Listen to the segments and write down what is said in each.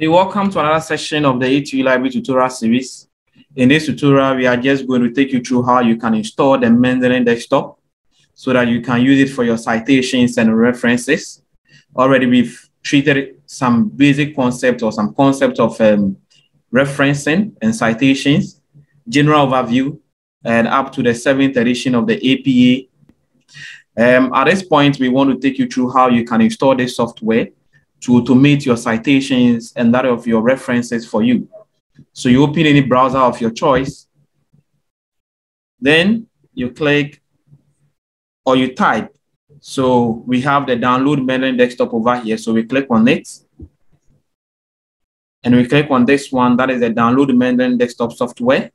Hey, welcome to another session of the ATU Library tutorial series. In this tutorial, we are just going to take you through how you can install the Mendeley desktop so that you can use it for your citations and references. Already, we've treated some basic concepts or some concepts of um, referencing and citations, general overview, and up to the seventh edition of the APA. Um, at this point, we want to take you through how you can install this software to automate your citations and that of your references for you. So you open any browser of your choice, then you click or you type. So we have the download Mendeley desktop over here. So we click on it. And we click on this one, that is the download Mendeley desktop software.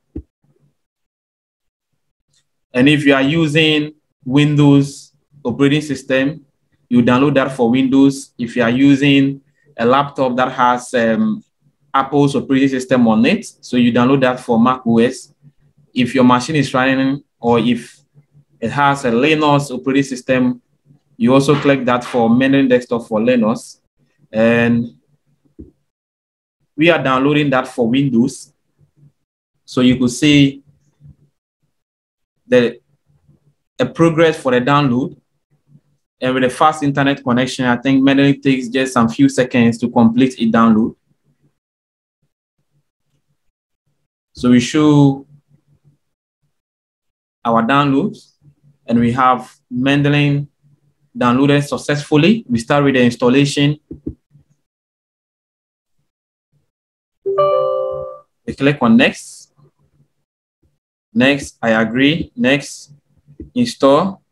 And if you are using Windows operating system, you download that for Windows. If you are using a laptop that has um, Apple's operating system on it, so you download that for Mac OS. If your machine is running or if it has a Linux operating system, you also click that for Mendeley Desktop for Linux. And we are downloading that for Windows. So you could see the a progress for the download. And with a fast internet connection, I think Mendeley takes just some few seconds to complete a download. So we show our downloads and we have Mendeley downloaded successfully. We start with the installation. We click on next. Next, I agree. Next, install.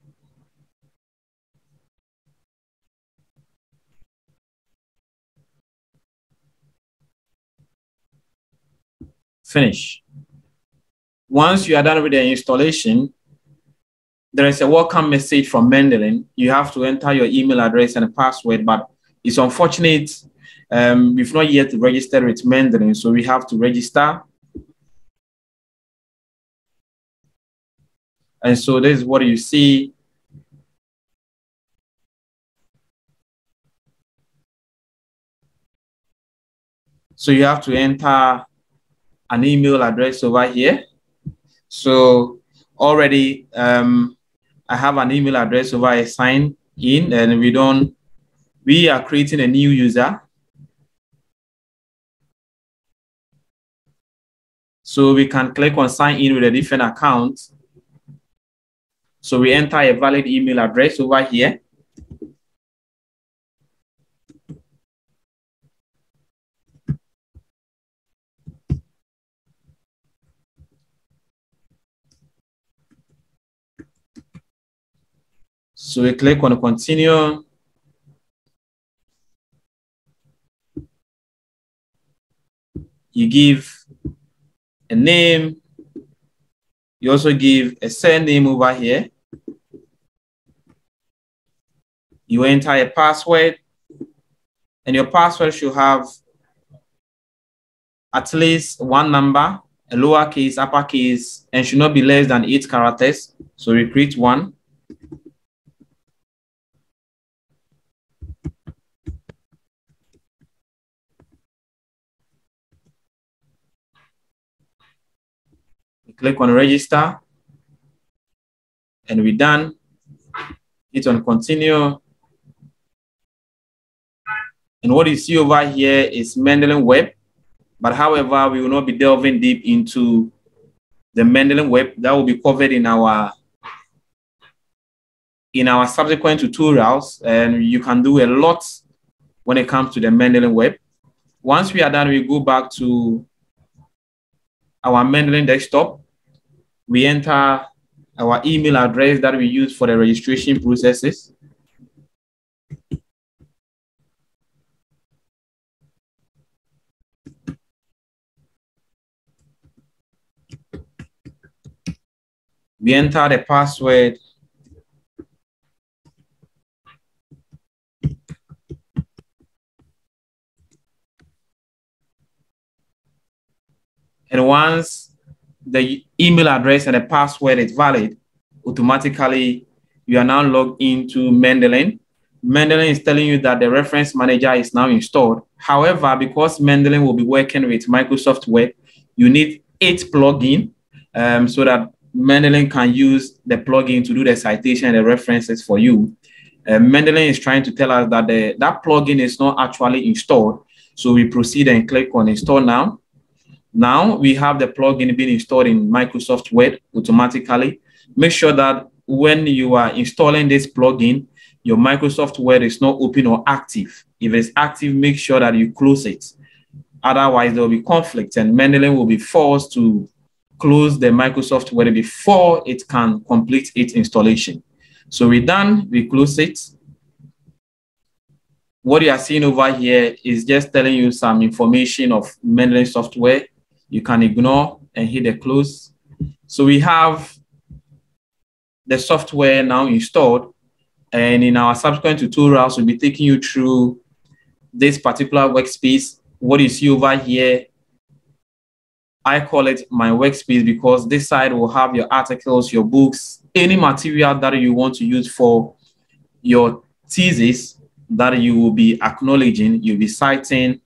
Finish. Once you are done with the installation, there is a welcome message from Mendeley. You have to enter your email address and password, but it's unfortunate um, we've not yet registered with Mendeley, so we have to register. And so this is what you see. So you have to enter an email address over here. So already um, I have an email address over I sign in and we don't, we are creating a new user. So we can click on sign in with a different account. So we enter a valid email address over here. So we click on continue. You give a name. You also give a surname over here. You enter a password, and your password should have at least one number, a lowercase, uppercase, and should not be less than eight characters. So we create one. Click on register and we're done. Hit on continue. And what you see over here is Mendeley Web. But however, we will not be delving deep into the Mendeley Web. That will be covered in our in our subsequent tutorials. And you can do a lot when it comes to the Mendeley Web. Once we are done, we go back to our Mendeley desktop we enter our email address that we use for the registration processes. We enter the password. And once the email address and the password is valid, automatically you are now logged into Mendeley. Mendeley is telling you that the reference manager is now installed. However, because Mendeley will be working with Microsoft Word, you need eight plugin um, so that Mendeley can use the plugin to do the citation and the references for you. Uh, Mendeley is trying to tell us that the, that plugin is not actually installed. So we proceed and click on install now. Now we have the plugin being installed in Microsoft Word automatically. Make sure that when you are installing this plugin, your Microsoft Word is not open or active. If it's active, make sure that you close it. Otherwise, there will be conflict and Mendeley will be forced to close the Microsoft Word before it can complete its installation. So we're done, we close it. What you are seeing over here is just telling you some information of Mendeley software. You can ignore and hit the close. So we have the software now installed and in our subsequent tutorials, we'll be taking you through this particular workspace. What you see over here, I call it my workspace because this side will have your articles, your books, any material that you want to use for your thesis that you will be acknowledging, you'll be citing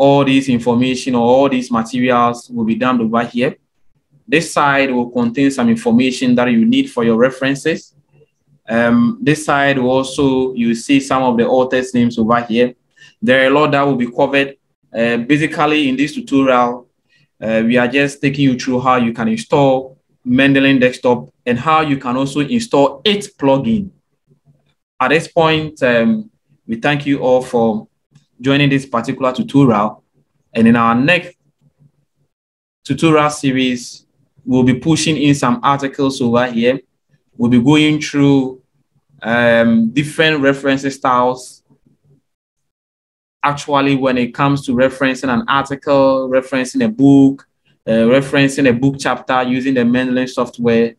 all this information or all these materials will be dumped over here. This side will contain some information that you need for your references. Um, this side will also, you see some of the authors' names over here. There are a lot that will be covered. Uh, basically, in this tutorial, uh, we are just taking you through how you can install Mendeley Desktop and how you can also install its plugin. At this point, um, we thank you all for joining this particular tutorial. And in our next tutorial series, we'll be pushing in some articles over here. We'll be going through um, different referencing styles. Actually, when it comes to referencing an article, referencing a book, uh, referencing a book chapter using the Mendeley software,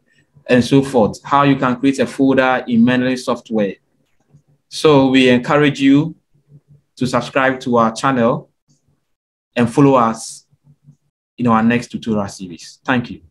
and so forth, how you can create a folder in Mendeley software. So we encourage you to subscribe to our channel and follow us in our next tutorial series. Thank you.